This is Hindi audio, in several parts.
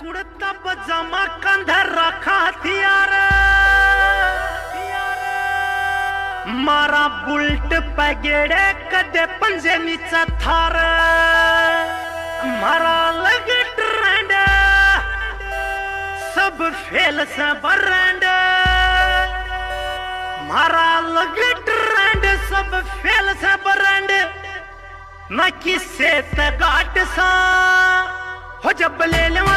कुर्ता पजामा कंधा रखा हथियार। मारा बुलट पगेड़े कदे पंजे नीचा थार। मारा लगे ट्रेंड। सब फेल से बरेंड। मारा लगे ट्रेंड, सब फेल से बरेंड। ना किसे तगाट सा। हो जब ले लेवा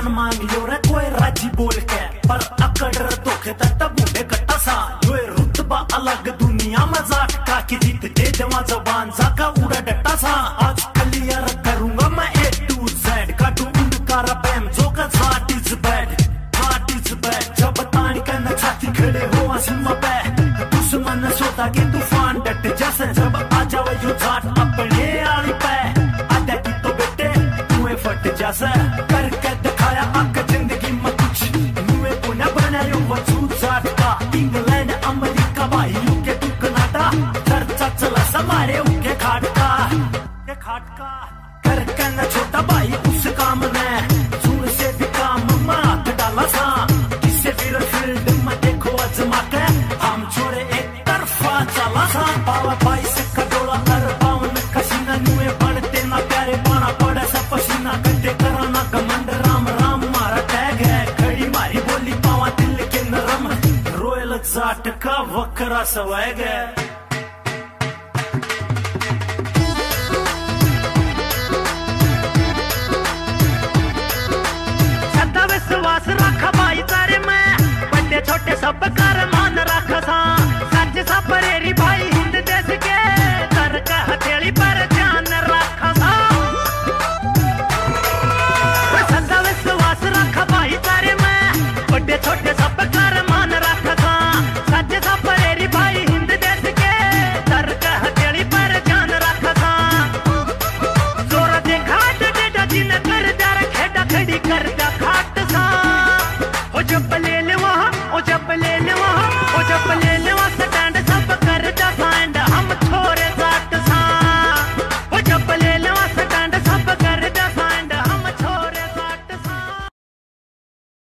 जान मांग लो रे कोई राज़ी बोल के पर अकड़ तो खेता तब मुझे बचूचाटा इंग्लैंड अमेरिका भाई के चर्चा चला समारे खाटका के छोटा भाई ਵੱਖਰਾ ਸਵੈਗ ਹੈ